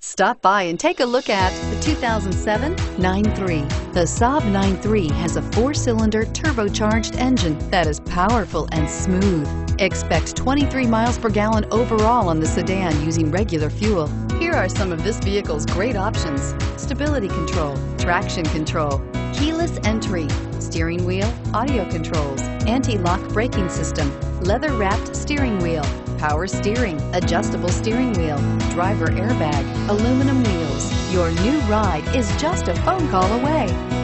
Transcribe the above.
Stop by and take a look at the 2007 9-3. The Saab 9-3 has a four-cylinder turbocharged engine that is powerful and smooth. Expect 23 miles per gallon overall on the sedan using regular fuel. Here are some of this vehicle's great options. Stability control, traction control, keyless entry, steering wheel, audio controls, anti-lock braking system, leather-wrapped steering wheel, power steering, adjustable steering wheel, driver airbag, aluminum wheels. Your new ride is just a phone call away.